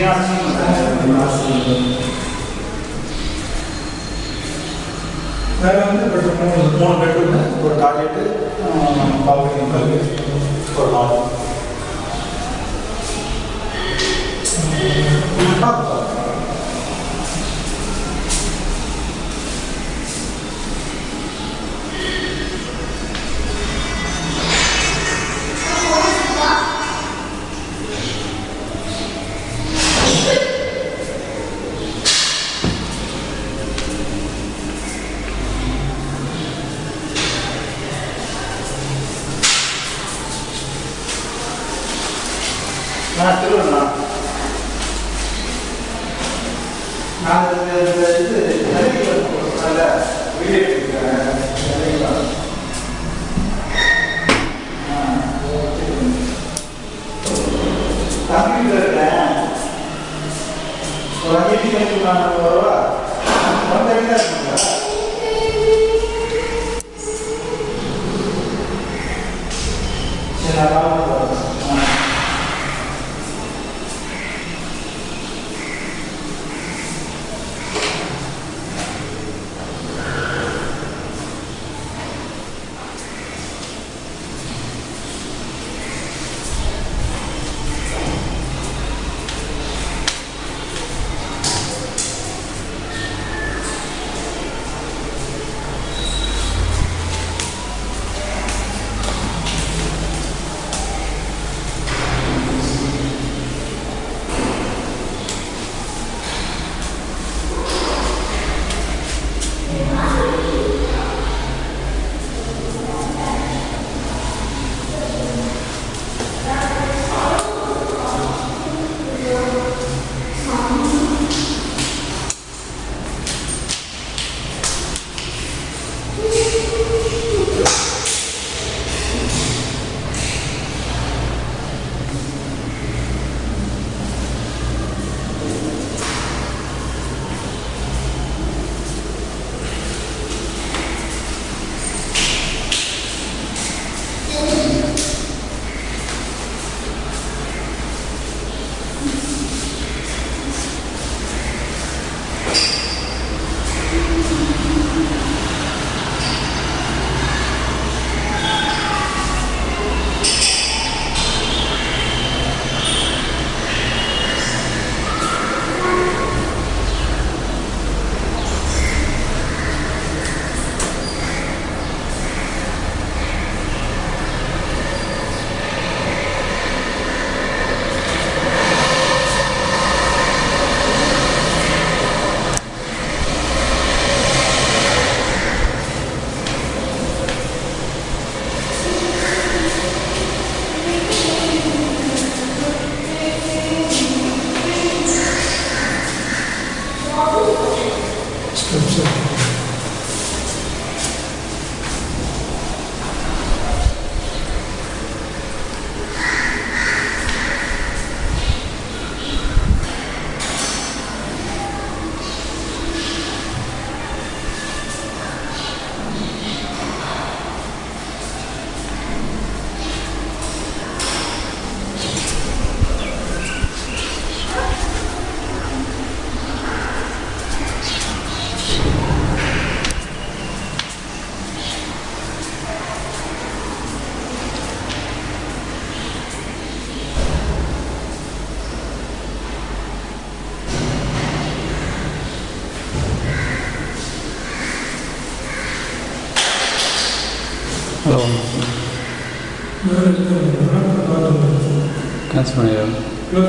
யாரும் இருந்தாலும் வேற வந்து பெட்ரூம் மூணு மூணு பெட்ரூம் ஒரு டாய்லெட்டு பால்கனி ஒரு ஹால் நான் திருவண்ணா. நான் இந்த இது நல்ல வீடியோ இருக்கேன். ஒரு அஞ்சு நிமிஷம் நான் வருவா வந்து இருக்குங்களா ลมแค่ส่วนเดียว